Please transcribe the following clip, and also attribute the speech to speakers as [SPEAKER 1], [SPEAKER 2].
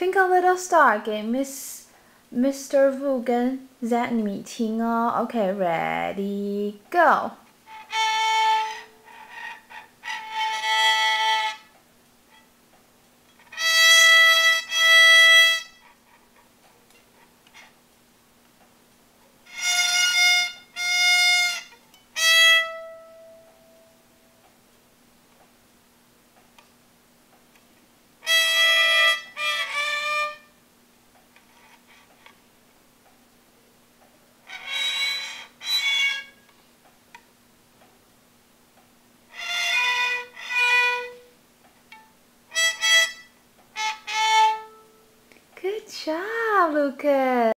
[SPEAKER 1] Twinkle Little Star 给 Miss Mr. Vu 跟 Zach 你们听哦。OK，ready go。 já, Lucas!